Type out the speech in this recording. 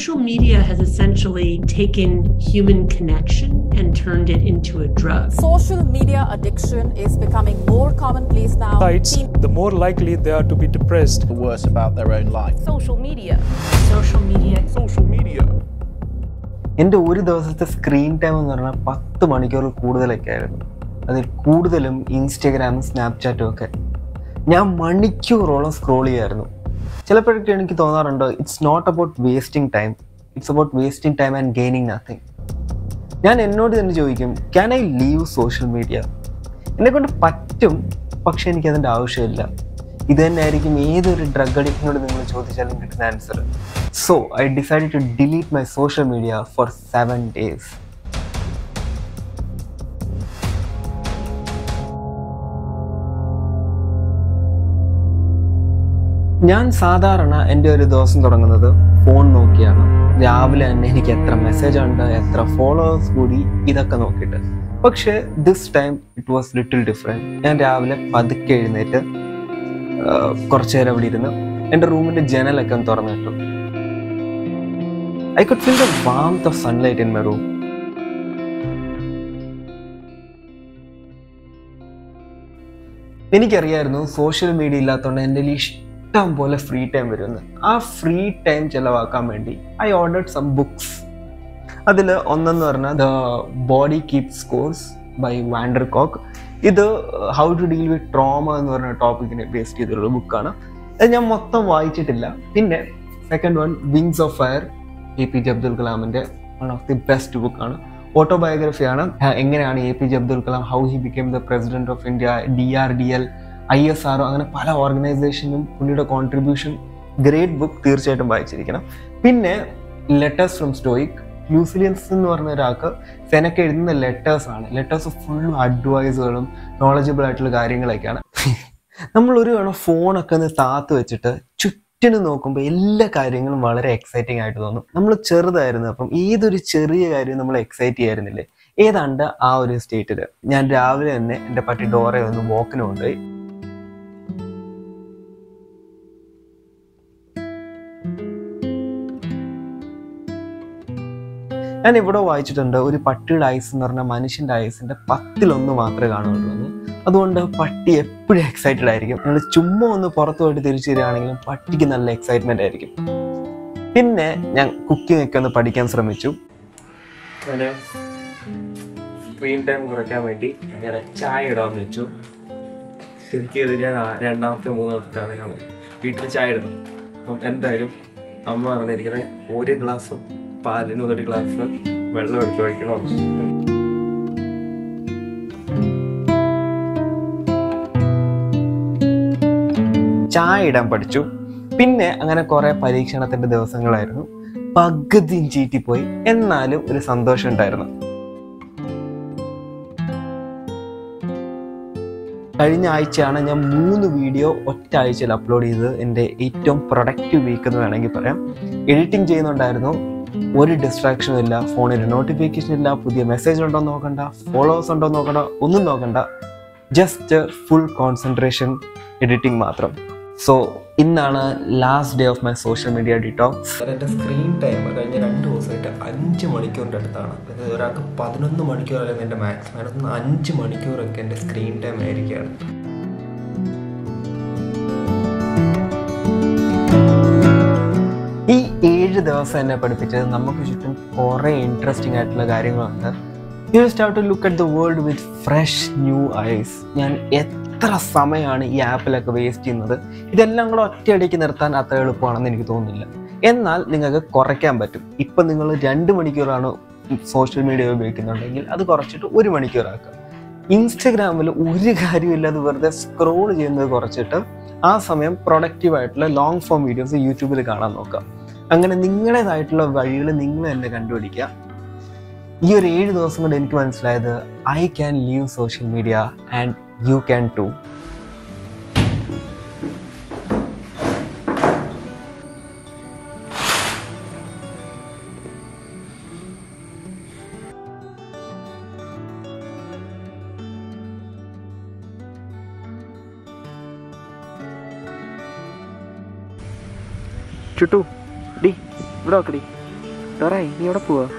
social media has essentially taken human connection and turned it into a drug. Social media addiction is becoming more commonplace now. sites, the more likely they are to be depressed. the worse about their own life. Social media. Social media Social media. എന്റെ ഒരു ദിവസത്തെ screen time എന്ന് പറഞ്ഞാൽ പത്ത് മണിക്കൂറിൽ കൂടുതലൊക്കെ ആയിരുന്നു അതിൽ കൂടുതലും ഇൻസ്റ്റഗ്രാമും സ്നാപ്ചാറ്റും ഒക്കെ ഞാൻ മണിക്കൂറോളം സ്ക്രോൾ ചെയ്യായിരുന്നു ചിലപ്പോഴൊക്കെ എനിക്ക് തോന്നാറുണ്ട് it's not about wasting time it's about wasting time and gaining nothing ഞാൻ എന്നോട് തന്നെ ചോദിക്കും can I leave social media എന്നെ കൊണ്ട് പറ്റും പക്ഷെ എനിക്കതിന്റെ ആവശ്യമില്ല. ഇത് തന്നെ ആയിരിക്കും ഏതൊരു ഡ്രഗ് അഡിക്റ്റിനോട് നിങ്ങൾ ചോദിച്ചാലും കിട്ടുന്ന answer so I decide to delete my social media for seven days ഞാൻ സാധാരണ എന്റെ ഒരു ദിവസം തുടങ്ങുന്നത് ഫോൺ നോക്കിയാണ്. രാവിലെ തന്നെ എനിക്ക് എത്ര മെസ്സേജ് ഉണ്ട് എത്ര ഫോളോവേഴ്സ് കൂടി ഇതൊക്കെ നോക്കിയിട്ട്. പക്ഷേ this time it was little different ഞാൻ രാവിലെ പതുക്കെ എഴുന്നേറ്റ് കുറച്ചു നേരം അവിടെ ഇരുന്ന് എന്റെ റൂമിന്റെ ജനലൊക്കെ ഒന്ന് തുറന്നിട്ടു I could feel the warm of sunlight in my room എനിക്കറിയായിരുന്നു സോഷ്യൽ മീഡിയ ഇല്ലാത്തതുകൊണ്ട് എന്റെ കയ്യിൽ ഇഷ്ടം പോലെ ഫ്രീ ടൈം വരുമെന്ന് ആ ഫ്രീ ടൈം ചിലവാക്കാൻ വേണ്ടി ഐ ഓർഡർഡ് സം ബുക്സ് അതിൽ ഒന്നെന്ന് പറഞ്ഞാൽ the body keep scores by van der coke ഇത് how to deal with trauma എന്ന് പറഞ്ഞ ടോപ്പിക്കിനെ ബേസ് ചെയ്തിട്ടുള്ള ബുക്കാണ് അത് ഞാൻ മൊത്തം വായിച്ചിട്ടില്ല. പിന്നെ second one Wings of Fire A P J Abdul കലാമിന്റെ വൺ ഓഫ് ദി ബെസ്റ്റ് ബുക്കാണ് ഓട്ടോബയോഗ്രഫിയാണ് എങ്ങനെയാണ് A P J Abdul Kalam how he became the president of India D R D L I S R അങ്ങനെ പല ഓർഗനൈസേഷനും പുള്ളിയുടെ contribution great book തീർച്ചയായിട്ടും വായിച്ചിരിക്കണം. പിന്നെ ലെറ്റേഴ്സ് ഫ്രം സ്റ്റോയിക് ന്യൂസിലിയൻസ് എന്ന് പറഞ്ഞ ഒരാൾക്ക് സെനക്ക് എഴുതുന്ന ലെറ്റേഴ്സ് ആണ്. ലെറ്റേഴ്സ് ഫുള്ളും അഡ്വൈസുകളും നോളജബിൾ ആയിട്ടുള്ള കാര്യങ്ങളൊക്കെയാണ്. നമ്മൾ ഒരു വേണം ഫോണൊക്കെ ഒന്ന് താത്ത് വെച്ചിട്ട് ചുറ്റിനും നോക്കുമ്പോൾ എല്ലാ കാര്യങ്ങളും വളരെ എക്സൈറ്റിംഗ് ആയിട്ട് തോന്നും. നമ്മൾ ചെറുതായിരുന്നു അപ്പം ഏതൊരു ചെറിയ കാര്യം നമ്മൾ എക്സൈറ്റ് ചെയ്യായിരുന്നില്ലേ? ഏതാണ്ട് ആ ഒരു സ്റ്റേറ്റിൽ ഞാൻ രാവിലെ തന്നെ എന്റെ പട്ടി ഡോറെ ഒന്ന് വോക്കിന് കൊണ്ടുപോയി. ഞാൻ ഇവിടെ വായിച്ചിട്ടുണ്ട് ഒരു പട്ടിയുടെ ആയുസ് എന്ന് പറഞ്ഞാൽ മനുഷ്യന്റെ ഐസിന്റെ പത്തിലൊന്ന് മാത്രമേ കാണുള്ളൂ അതുകൊണ്ട് പട്ടി എപ്പോഴും എക്സൈറ്റഡ് ആയിരിക്കും. നിങ്ങൾ ചുമ്മാ ഒന്ന് പുറത്തു പോയിട്ട് തിരിച്ചു തരികയാണെങ്കിലും പട്ടിക്ക് നല്ല എക്സൈറ്റ്മെന്റ് ആയിരിക്കും. പിന്നെ ഞാൻ കുക്കിംഗ് ഒക്കെ ഒന്ന് പഠിക്കാൻ ശ്രമിച്ചു. സ്ക്രീൻ ടൈം കുറയ്ക്കാൻ വേണ്ടി ഞാൻ ചായ ഇടാന്ന് വെച്ചു. ശരിക്കും ഞാൻ രണ്ടാമത്തെ മൂന്നാമത്തെ ഞാൻ വീട്ടിൽ ചായ ഇടുന്നു അപ്പം എന്തായാലും അമ്മ പറഞ്ഞിരിക്കുന്നത് ഒരു ഗ്ലാസ് പാലിന് ഒരു ഗ്ലാസ് വെള്ളം എടുത്ത് വയ്ക്കണം ചായ ഇടാൻ പഠിച്ചു. പിന്നെ അങ്ങനെ കുറെ പരീക്ഷണത്തിന്റെ ദിവസങ്ങളായിരുന്നു. പകുതിയും ചീറ്റിപ്പോയി എന്നാലും ഒരു സന്തോഷം ഉണ്ടായിരുന്നു. കഴിഞ്ഞ ആഴ്ചയാണ് ഞാൻ മൂന്ന് വീഡിയോ ഒറ്റ ആഴ്ചയിൽ അപ്ലോഡ് ചെയ്തത്. എന്റെ ഏറ്റവും പ്രൊഡക്റ്റീവ് വീക്ക് എന്ന് വേണമെങ്കിൽ പറയാം. എഡിറ്റിംഗ് ചെയ്യുന്നുണ്ടായിരുന്നു. ഒരു ഡിസ്ട്രാക്ഷനും ഇല്ല ഫോണിൽ നോട്ടിഫിക്കേഷൻ ഇല്ല പുതിയ മെസ്സേജ് ഉണ്ടോ നോക്കണ്ട ഫോളോവേഴ്സ് ഉണ്ടോ നോക്കണ്ട ഒന്നും നോക്കണ്ട. ജസ്റ്റ് ഫുൾ കോൺസെൻട്രേഷൻ എഡിറ്റിംഗ് മാത്രം. സോ ഇന്നാണ് last day of my social media detox എന്റെ സ്ക്രീൻ ടൈം കഴിഞ്ഞ രണ്ട് ദിവസമായിട്ട് അഞ്ച് മണിക്കൂറിന്റെ അടുത്താണ്. ഒരാൾക്ക് പതിനൊന്ന് മണിക്കൂർ അല്ലെങ്കിൽ എന്റെ മാക്സിമം അഞ്ച് മണിക്കൂറൊക്കെ എന്റെ സ്ക്രീൻ ടൈം ആയിരിക്കുകയാണ്. ഏഴ് ദിവസം എന്നെ പഠിപ്പിച്ചത് നമുക്ക് ചുറ്റും കുറേ ഇൻട്രസ്റ്റിംഗ് ആയിട്ടുള്ള കാര്യങ്ങളുണ്ട്. You start to look at the world with fresh new eyes ഞാൻ എത്ര സമയമാണ് ഈ ആപ്പിലൊക്കെ വേസ്റ്റ് ചെയ്യുന്നത്? ഇതെല്ലാം കൂടെ ഒറ്റയടിക്ക് നിർത്താൻ അത്ര എളുപ്പമാണെന്ന് എനിക്ക് തോന്നുന്നില്ല. എന്നാൽ നിങ്ങൾക്ക് കുറയ്ക്കാൻ പറ്റും. ഇപ്പം നിങ്ങൾ രണ്ട് മണിക്കൂറാണ് സോഷ്യൽ മീഡിയ ഉപയോഗിക്കുന്നുണ്ടെങ്കിൽ അത് കുറച്ചിട്ട് ഒരു മണിക്കൂറാക്കുക ഇൻസ്റ്റഗ്രാമിൽ ഒരു കാര്യമില്ലാതെ വെറുതെ സ്ക്രോൾ ചെയ്യുന്നത് കുറച്ചിട്ട് ആ സമയം പ്രൊഡക്റ്റീവായിട്ടുള്ള ലോങ് ഫോം വീഡിയോസ് യൂട്യൂബിൽ കാണാൻ നോക്കാം. അങ്ങനെ നിങ്ങളുടേതായിട്ടുള്ള വഴികൾ നിങ്ങൾ തന്നെ കണ്ടുപിടിക്കുക. ഈ ഒരു ഏഴ് ദിവസം കൊണ്ട് എനിക്ക് മനസ്സിലായത് I can leave social media and you can too ചുട്ടു. Di, brokoli. Dorai, ini udah buah.